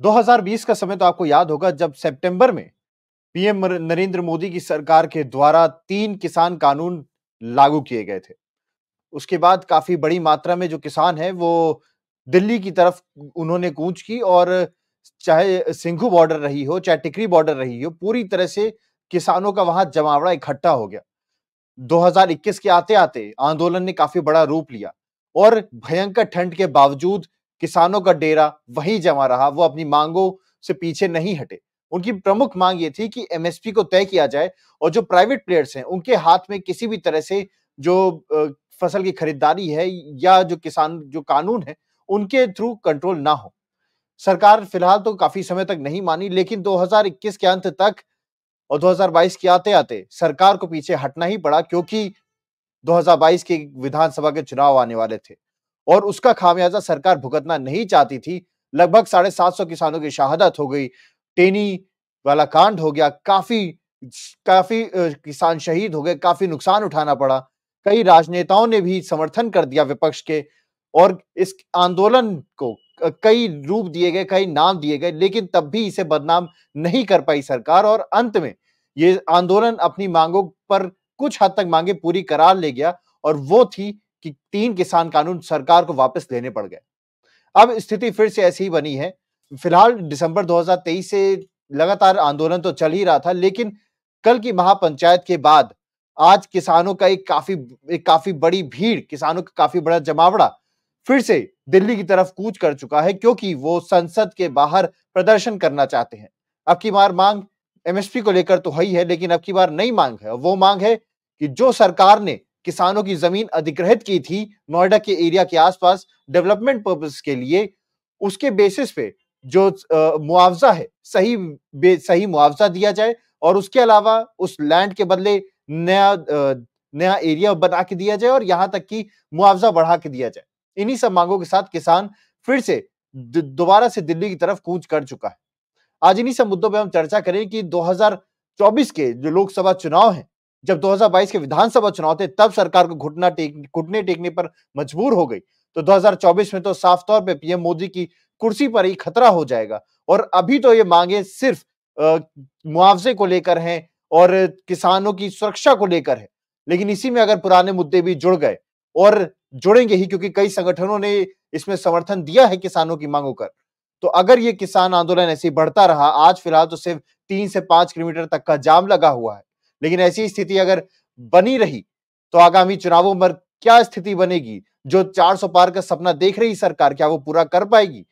2020 का समय तो आपको याद होगा, जब सितंबर में पीएम नरेंद्र मोदी की सरकार के द्वारा तीन किसान कानून लागू किए गए थे। उसके बाद काफ़ी बड़ी मात्रा में जो किसान है, वो दिल्ली की तरफ़ उन्होंने कूच की और चाहे सिंघू बॉर्डर रही हो, चाहे टिकरी बॉर्डर रही हो, पूरी तरह से किसानों का वहाँ जमावड़ा इकट्ठा हो गया। 2021 के आते आते आंदोलन ने काफ़ी बड़ा रूप लिया और भयंकर ठंड के बावजूद किसानों का डेरा वहीं जमा रहा, वो अपनी मांगों से पीछे नहीं हटे। उनकी प्रमुख मांग ये थी कि एमएसपी को तय किया जाए और जो प्राइवेट प्लेयर्स हैं, उनके हाथ में किसी भी तरह से जो फ़सल की खरीदारी है या जो किसान, जो कानून है, उनके थ्रू कंट्रोल ना हो। सरकार फ़िलहाल तो काफ़ी समय तक नहीं मानी, लेकिन 2021 के अंत तक और 2022 के आते आते सरकार को पीछे हटना ही पड़ा, क्योंकि 2022 के विधानसभा के चुनाव आने वाले थे। और उसका खामियाजा सरकार भुगतना नहीं चाहती थी। लगभग साढ़े सात सौ किसानों की शहादत हो गई। टेनी वाला कांड हो गया। काफ़ी काफ़ी किसान शहीद हो गए। काफ़ी नुकसान उठाना पड़ा। कई राजनेताओं ने भी समर्थन कर दिया विपक्ष के और इस आंदोलन को कई रूप दिए गए, कई नाम दिए गए, लेकिन तब भी इसे बदनाम नहीं कर पाई सरकार और अंत में ये आंदोलन अपनी मांगों पर कुछ हद तक मांगे पूरी करार ले गया और वो थी कि तीन किसान कानून सरकार को वापस लेने पड़ गए। अब स्थिति फिर से ऐसी ही बनी है। फ़िलहाल दिसंबर 2023 से लगातार आंदोलन तो चल ही रहा था, लेकिन कल की महापंचायत के बाद आज किसानों का एक काफ़ी एक काफ़ी बड़ी भीड़, किसानों का काफ़ी बड़ा जमावड़ा फिर से दिल्ली की तरफ़ कूच कर चुका है, क्योंकि वो संसद के बाहर प्रदर्शन करना चाहते हैं। अब की बार मांग एमएसपी को लेकर तो है ही है, लेकिन अब की बार नई मांग है। वो मांग है कि जो सरकार ने किसानों की ज़मीन अधिग्रहित की थी नोएडा के एरिया के आसपास डेवलपमेंट पर्पज के लिए। उसके बेसिस पे जो मुआवजा है, सही सही मुआवजा दिया जाए और उसके अलावा उस लैंड के बदले नया नया एरिया बना के दिया जाए और यहाँ तक कि मुआवजा बढ़ा के दिया जाए। इन्हीं सब मांगों के साथ किसान फिर से दोबारा से दिल्ली की तरफ़ कूच कर चुका है। आज इन्हीं सब मुद्दों पर हम चर्चा करें कि 2024 के जो लोकसभा चुनाव हैं जब 2022 के विधानसभा चुनाव थे, तब सरकार को घुटना टेक, घुटने टेकने पर मजबूर हो गई। तो 2024 में तो साफ़ तौर पे पीएम मोदी की कुर्सी पर ही खतरा हो जाएगा। और अभी तो ये मांगे सिर्फ़ मुआवजे को लेकर हैं और किसानों की सुरक्षा को लेकर है। लेकिन इसी में अगर पुराने मुद्दे भी जुड़ गए और जुड़ेंगे ही, क्योंकि कई संगठनों ने इसमें समर्थन दिया है किसानों की मांगों कर तो अगर ये किसान आंदोलन ऐसे बढ़ता रहा, आज फ़िलहाल तो सिर्फ़ तीन से पाँच किलोमीटर तक का जाम लगा हुआ है। लेकिन ऐसी स्थिति अगर बनी रही तो आगामी चुनावों पर क्या स्थिति बनेगी? जो 400 पार का सपना देख रही सरकार, क्या वो पूरा कर पाएगी?